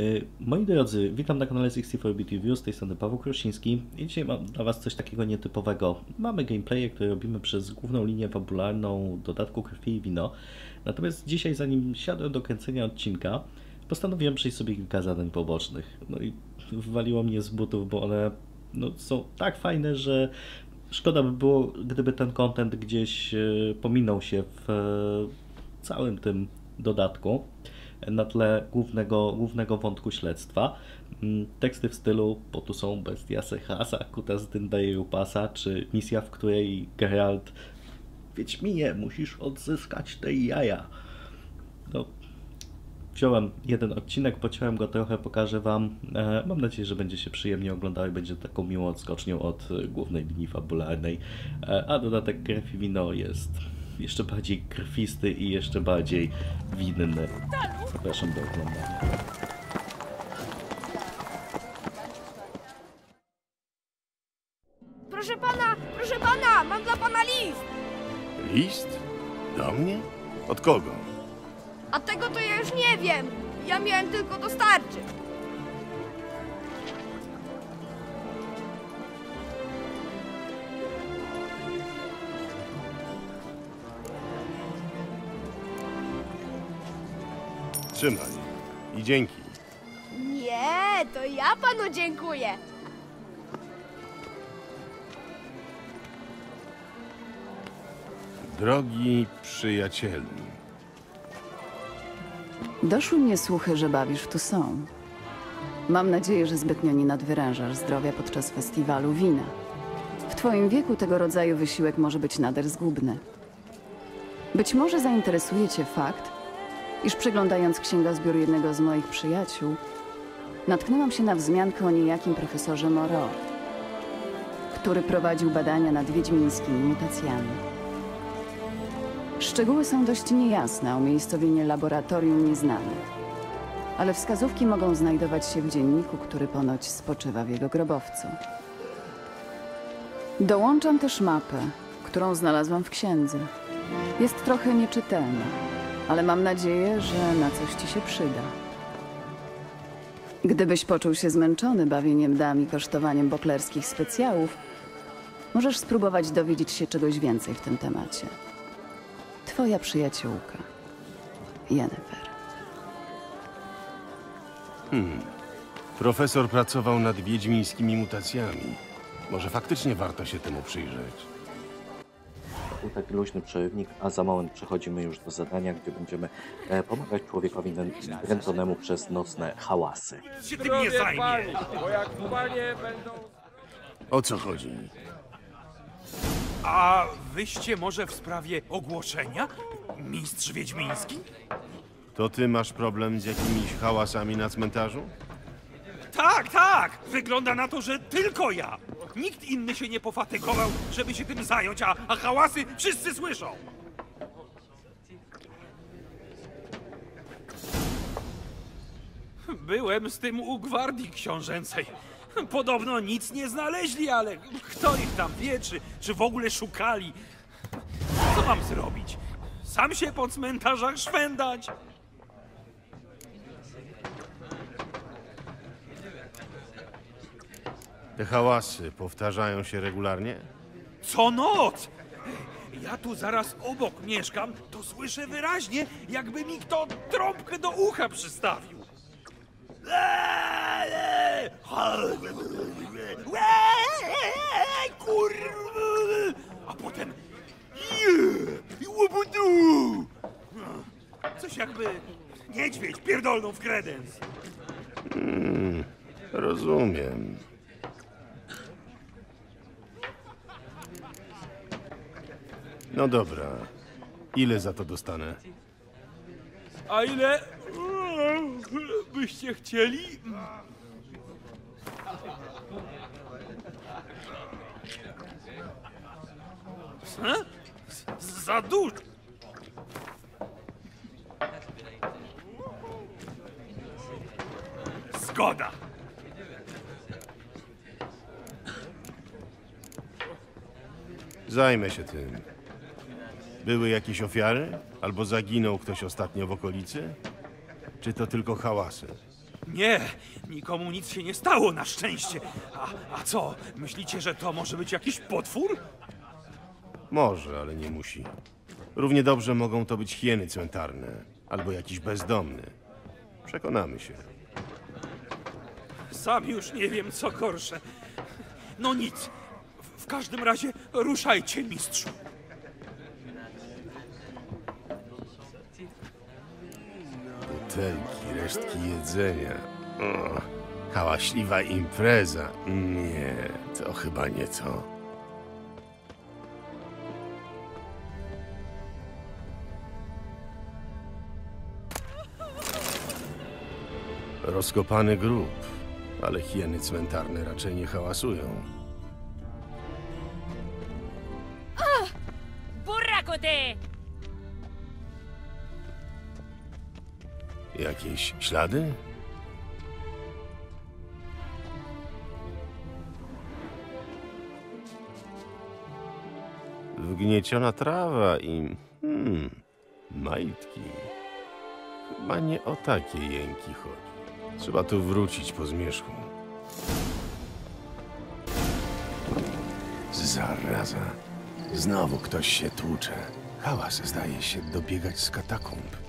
Y, Moi drodzy, witam na kanale 64BT Review, z tej strony Paweł Krosiński i dzisiaj mam dla Was coś takiego nietypowego. Mamy gameplaye, które robimy przez główną linię fabularną dodatku Krwi i Wino. Natomiast dzisiaj, zanim siadłem do kręcenia odcinka, postanowiłem przejść sobie kilka zadań pobocznych. No i wywaliło mnie z butów, bo one no, są tak fajne, że szkoda by było, gdyby ten content gdzieś e, pominął się w e, całym tym dodatku na tle głównego, głównego wątku śledztwa. Mm, Teksty w stylu, bo tu są bestia Sehasa, Kutas Dyndaje Upasa, czy misja, w której Geralt Wiedźminie, musisz odzyskać te jaja. No, wziąłem jeden odcinek, pociąłem go trochę, pokażę Wam. E, mam nadzieję, że będzie się przyjemnie oglądało i będzie taką miłą odskocznią od e, głównej linii fabularnej. E, a dodatek Krew Wino jest jeszcze bardziej krwisty i jeszcze bardziej winny. Zapraszam do oglądania. Proszę pana, proszę pana, mam dla pana list. List? Do mnie? Od kogo? A tego to ja już nie wiem. Ja miałem tylko dostarczyć. Trzymaj. I dzięki. Nie, to ja panu dziękuję. Drogi przyjacielu. Doszły mnie słuchy, że bawisz tu są. Mam nadzieję, że zbytnio nie nadwyrężasz zdrowia podczas festiwalu wina. W twoim wieku tego rodzaju wysiłek może być nader zgubny. Być może zainteresuje cię fakt, iż przeglądając księgozbiór jednego z moich przyjaciół, natknęłam się na wzmiankę o niejakim profesorze Moreau, który prowadził badania nad wiedźmińskimi mutacjami. Szczegóły są dość niejasne, umiejscowienie laboratorium nieznane. Ale wskazówki mogą znajdować się w dzienniku, który ponoć spoczywa w jego grobowcu. Dołączam też mapę, którą znalazłam w księdze. Jest trochę nieczytelna, ale mam nadzieję, że na coś ci się przyda. Gdybyś poczuł się zmęczony bawieniem dam i kosztowaniem boklerskich specjałów, możesz spróbować dowiedzieć się czegoś więcej w tym temacie. Twoja przyjaciółka, Jennifer. Profesor pracował nad wiedźmińskimi mutacjami. Może faktycznie warto się temu przyjrzeć. Był taki luźny przerywnik, a za moment przechodzimy już do zadania, gdzie będziemy e, pomagać człowiekowi nę- dręczonemu przez nocne hałasy. się tym nie zajmie. Bo jak będą... O co chodzi? A wyście może w sprawie ogłoszenia? Mistrz Wiedźmiński? To ty masz problem z jakimiś hałasami na cmentarzu? Tak, tak! Wygląda na to, że tylko ja. Nikt inny się nie pofatygował, żeby się tym zająć, a, a hałasy wszyscy słyszą. Byłem z tym u gwardii książęcej. Podobno nic nie znaleźli, ale kto ich tam wie, czy, czy w ogóle szukali? Co mam zrobić? Sam się po cmentarzach szwendać? Te hałasy powtarzają się regularnie? Co noc! Ja tu zaraz obok mieszkam, to słyszę wyraźnie, jakby mi kto trąbkę do ucha przystawił. Kurwa! A potem... Łobudu! Coś jakby niedźwiedź pierdolną w kredens. Rozumiem. No dobra. Ile za to dostanę? A ile byście chcieli? Z- Za dużo. Zgoda. Zajmę się tym. Były jakieś ofiary? Albo zaginął ktoś ostatnio w okolicy? Czy to tylko hałasy? Nie, nikomu nic się nie stało, na szczęście. A, a co, myślicie, że to może być jakiś potwór? Może, ale nie musi. Równie dobrze mogą to być hieny cmentarne albo jakiś bezdomny. Przekonamy się. Sam już nie wiem, co gorsze. No nic. W, w każdym razie ruszajcie, mistrzu. Butelki, resztki jedzenia. O, hałaśliwa impreza. Nie, to chyba nie to. Rozkopany grób, ale hieny cmentarne raczej nie hałasują. Jakieś ślady? Wgnieciona trawa i... Hmm, majtki. Chyba nie o takie jęki chodzi. Trzeba tu wrócić po zmierzchu. Zaraza. Znowu ktoś się tłucze. Hałas zdaje się dobiegać z katakumb.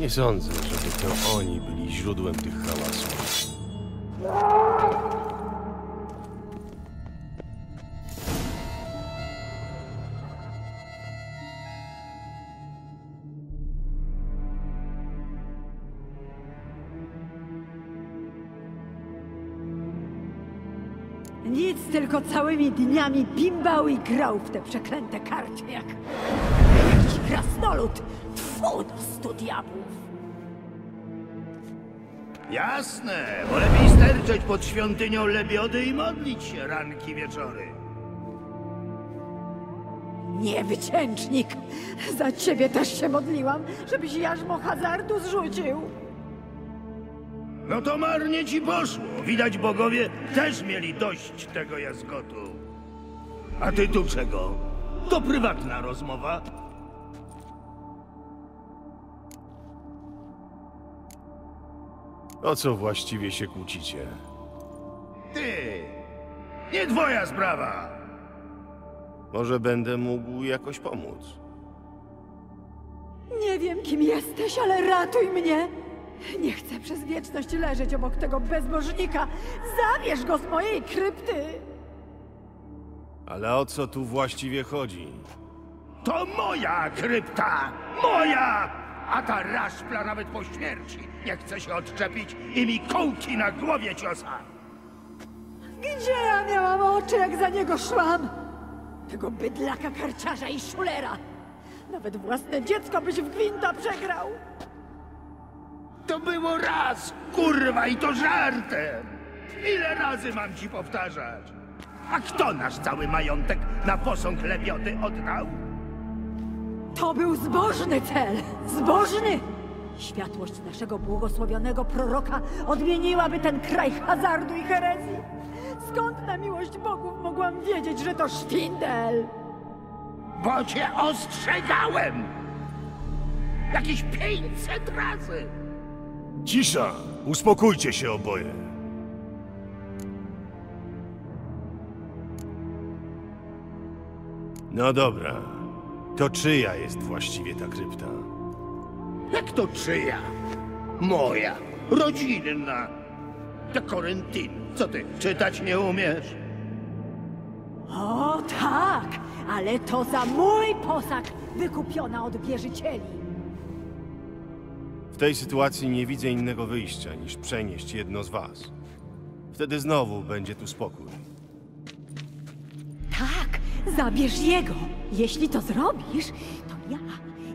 Nie sądzę, żeby to oni byli źródłem tych hałasów. Nic, tylko całymi dniami bimbał i grał w te przeklęte karty jak jakiś krasnolud. Tfu, do stu diabłów. Jasne, bo lepiej sterczeć pod świątynią Lebiody i modlić się ranki wieczory. Nie, wycięcznik. Za ciebie też się modliłam, żebyś jarzmo hazardu zrzucił. No to marnie ci poszło. Widać bogowie też mieli dość tego jazgotu. A ty tu czego? To prywatna rozmowa. O co właściwie się kłócicie? Ty! Nie twoja sprawa! Może będę mógł jakoś pomóc? Nie wiem, kim jesteś, ale ratuj mnie. Nie chcę przez wieczność leżeć obok tego bezbożnika. Zabierz go z mojej krypty. Ale o co tu właściwie chodzi? To moja krypta! Moja! A ta raszpla nawet po śmierci nie chce się odczepić i mi kołki na głowie ciosa! Gdzie ja miałam oczy, jak za niego szłam? Tego bydlaka karciarza i szulera. Nawet własne dziecko byś w gwinta przegrał. To było raz, kurwa, i to żartem! Ile razy mam ci powtarzać? A kto nasz cały majątek na posąg lebiody oddał? To był zbożny cel! Zbożny! Światłość naszego błogosławionego proroka odmieniłaby ten kraj hazardu i herezji. Skąd na miłość bogów mogłam wiedzieć, że to szwindel? Bo cię ostrzegałem! Jakieś 500 razy! Cisza! Uspokójcie się oboje. No dobra. To czyja jest właściwie ta krypta? Jak to czyja? Moja, rodzinna. To Korentyn. Co ty, czytać nie umiesz? O tak, ale to za mój posag wykupiona od wierzycieli. W tej sytuacji nie widzę innego wyjścia niż przenieść jedno z was. Wtedy znowu będzie tu spokój. Zabierz jego. Jeśli to zrobisz, to ja,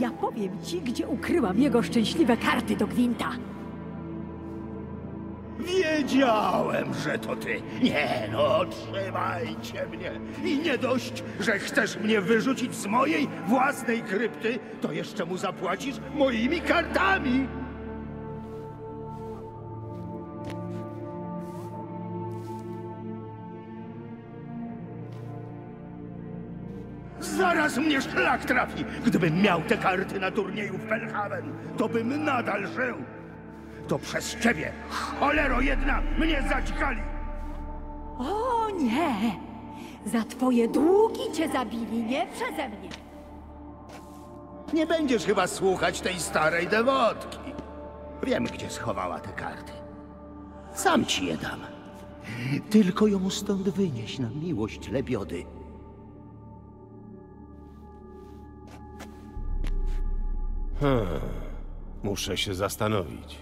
Ja powiem ci, gdzie ukryłam jego szczęśliwe karty do gwinta. Wiedziałem, że to ty. Nie no, trzymajcie mnie. I nie dość, że chcesz mnie wyrzucić z mojej własnej krypty, to jeszcze mu zapłacisz moimi kartami. Zaraz mnie szlak trafi. Gdybym miał te karty na turnieju w Pelhaven, to bym nadal żył. To przez ciebie, cholero jedna, mnie zaćkali. O nie! Za twoje długi cię zabili, nie przeze mnie. Nie będziesz chyba słuchać tej starej dewotki. Wiem, gdzie schowała te karty. Sam ci je dam. Tylko ją stąd wynieś na miłość lebiody. Muszę się zastanowić.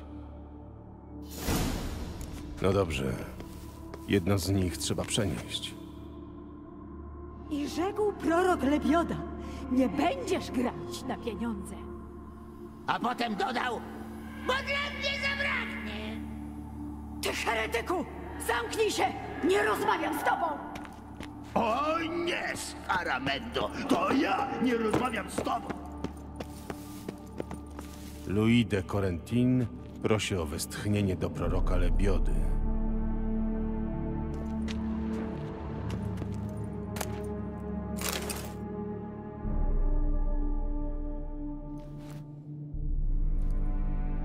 No dobrze. Jedno z nich trzeba przenieść. I rzekł prorok Lebioda, nie będziesz grać na pieniądze. A potem dodał, bo dla mnie zabraknie. Ty heretyku! Zamknij się! Nie rozmawiam z tobą! O nie, stara Mendo, to ja nie rozmawiam z tobą. Louis de Corentin prosi o westchnienie do proroka Lebiody.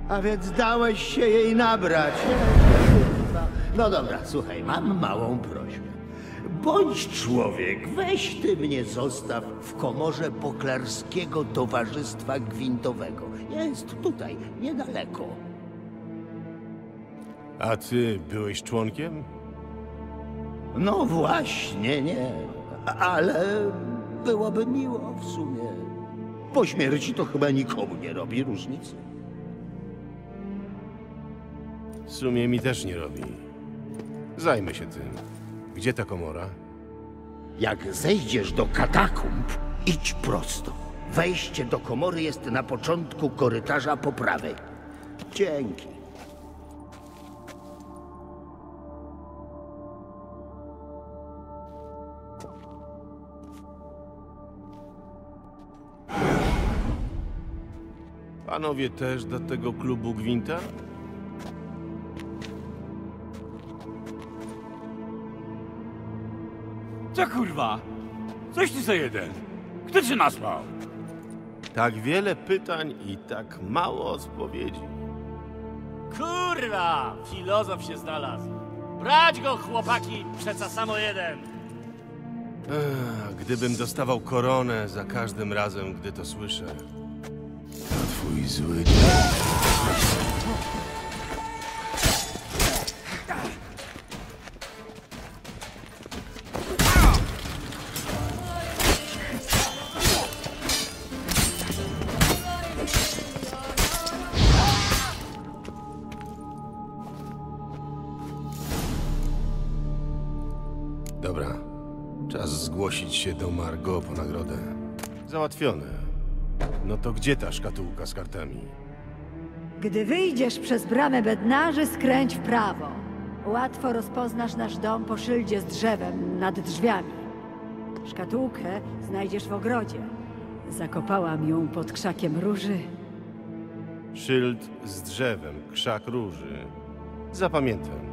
A więc dałeś się jej nabrać. No dobra, słuchaj, mam małą prośbę. Bądź człowiek, weź ty mnie zostaw w komorze poklarskiego towarzystwa gwintowego. Jest tutaj, niedaleko. A ty byłeś członkiem? No właśnie, nie. Ale byłoby miło w sumie. Po śmierci to chyba nikomu nie robi różnicy. W sumie mi też nie robi. Zajmę się tym. Gdzie ta komora? Jak zejdziesz do katakumb, idź prosto. Wejście do komory jest na początku korytarza po prawej. Dzięki. Panowie też do tego klubu Gwinta? Co kurwa? Coś ty za jeden. Kto cię nasłał? Tak wiele pytań i tak mało odpowiedzi. Kurwa! Filozof się znalazł. Brać go, chłopaki! Przeca samo jeden. Ech, gdybym dostawał koronę za każdym razem, gdy to słyszę. To twój zły dzień. Się do Margot po nagrodę. Załatwione. No to gdzie ta szkatułka z kartami? Gdy wyjdziesz przez bramę bednarzy, skręć w prawo. Łatwo rozpoznasz nasz dom po szyldzie z drzewem nad drzwiami. Szkatułkę znajdziesz w ogrodzie. Zakopałam ją pod krzakiem róży. Szyld z drzewem, krzak róży. Zapamiętam.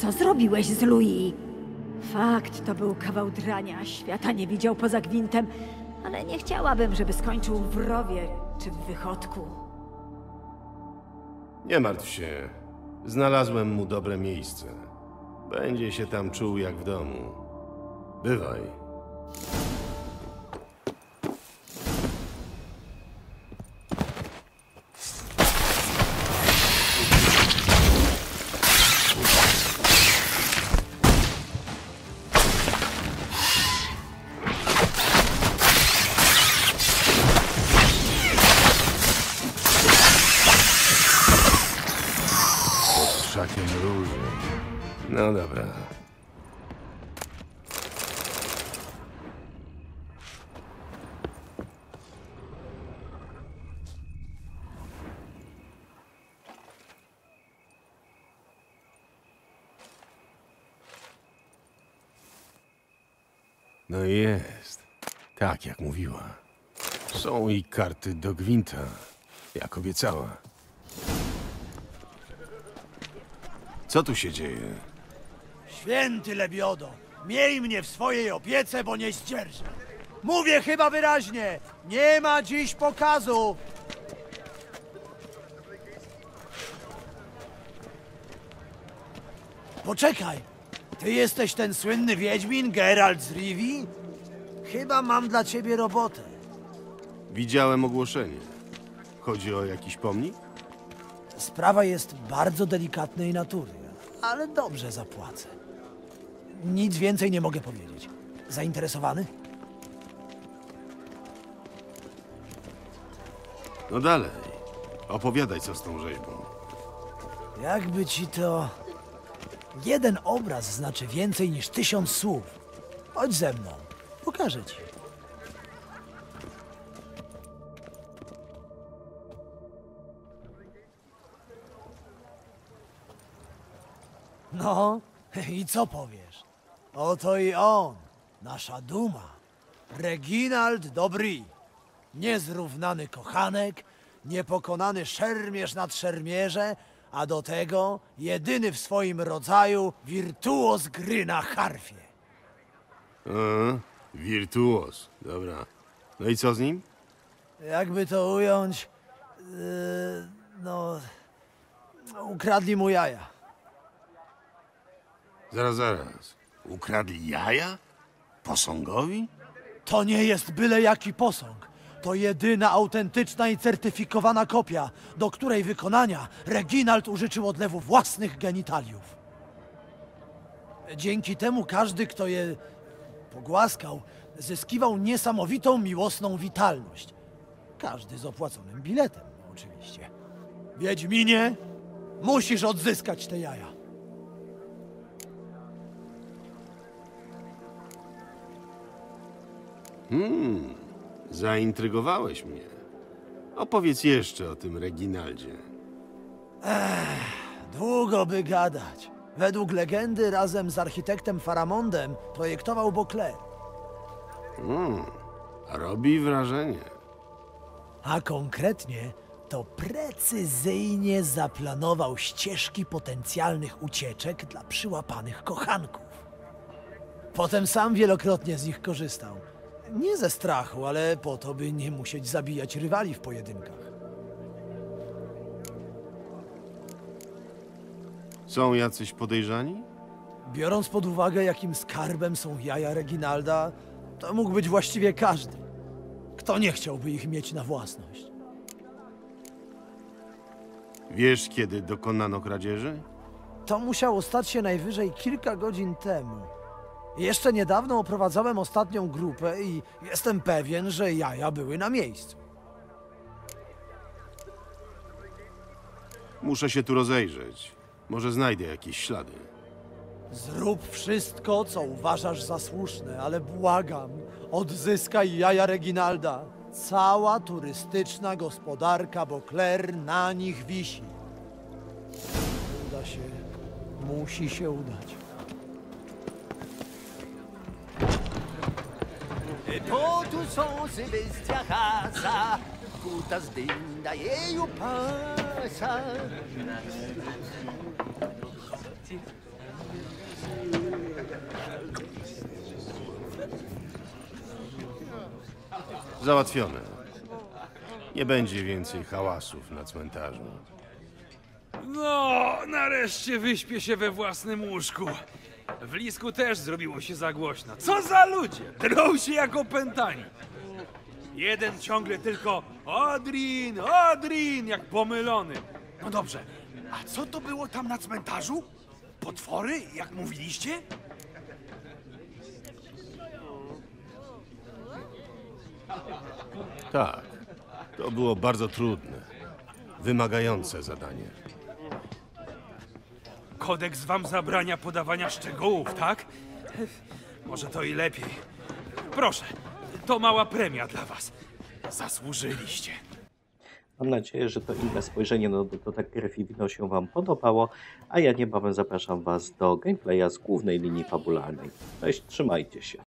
Co zrobiłeś z Louis? Fakt, to był kawał drania. Świata nie widział poza gwintem, ale nie chciałabym, żeby skończył w rowie czy w wychodku. Nie martw się. Znalazłem mu dobre miejsce. Będzie się tam czuł jak w domu. Bywaj. No jest. Tak, jak mówiła. Są i karty do gwinta, jak obiecała. Co tu się dzieje? Święty Lebiodo, miej mnie w swojej opiece, bo nie zdzierżę. Mówię chyba wyraźnie, nie ma dziś pokazu. Poczekaj, ty jesteś ten słynny wiedźmin Geralt z Rivi? Chyba mam dla ciebie robotę. Widziałem ogłoszenie. Chodzi o jakiś pomnik? Sprawa jest bardzo delikatnej natury, ale dobrze zapłacę. Nic więcej nie mogę powiedzieć. Zainteresowany? No dalej. Opowiadaj, co z tą rzeźbą. Jakby ci to. Jeden obraz znaczy więcej niż tysiąc słów. Chodź ze mną, pokażę ci. No, i co powiesz? Oto i on, nasza duma. Reginald Dobry. Niezrównany kochanek, niepokonany szermierz nad szermierze, a do tego jedyny w swoim rodzaju wirtuoz gry na harfie. A, wirtuos. Dobra. No i co z nim? Jakby to ująć, yy, no, ukradli mu jaja. Zaraz, zaraz. Ukradli jaja? Posągowi? To nie jest byle jaki posąg. To jedyna autentyczna i certyfikowana kopia, do której wykonania Reginald użyczył odlewu własnych genitaliów. Dzięki temu każdy, kto je pogłaskał, zyskiwał niesamowitą miłosną witalność. Każdy z opłaconym biletem, oczywiście. Wiedźminie, musisz odzyskać te jaja. Zaintrygowałeś mnie. Opowiedz jeszcze o tym Reginaldzie. Długo by gadać. Według legendy razem z architektem Faramondem projektował Beauclerc. Robi wrażenie. A konkretnie to precyzyjnie zaplanował ścieżki potencjalnych ucieczek dla przyłapanych kochanków. Potem sam wielokrotnie z nich korzystał. Nie ze strachu, ale po to, by nie musieć zabijać rywali w pojedynkach. Są jacyś podejrzani? Biorąc pod uwagę, jakim skarbem są jaja Reginalda, to mógł być właściwie każdy. Kto nie chciałby ich mieć na własność? Wiesz, kiedy dokonano kradzieży? To musiało stać się najwyżej kilka godzin temu. Jeszcze niedawno oprowadzałem ostatnią grupę i jestem pewien, że jaja były na miejscu. Muszę się tu rozejrzeć. Może znajdę jakieś ślady. Zrób wszystko, co uważasz za słuszne, ale błagam, odzyskaj jaja Reginalda. Cała turystyczna gospodarka Beauclerc na nich wisi. Uda się, musi się udać. To tu są Sylwestia Hasa, kuta zdynda jeju pasa. Załatwione. Nie będzie więcej hałasów na cmentarzu. No, nareszcie wyśpię się we własnym łóżku. W Lisku też zrobiło się za głośno. Co za ludzie! Drą się jak opętani. Jeden ciągle tylko Odrin, Odrin, jak pomylony. No dobrze, a co to było tam na cmentarzu? Potwory, jak mówiliście? Tak. To było bardzo trudne. Wymagające zadanie. Kodeks wam zabrania podawania szczegółów, tak? Może to i lepiej. Proszę, to mała premia dla was. Zasłużyliście. Mam nadzieję, że to inne spojrzenie na dodatek krew i wino się Wam podobało, a ja niebawem zapraszam Was do gameplaya z głównej linii fabularnej. Cześć, trzymajcie się.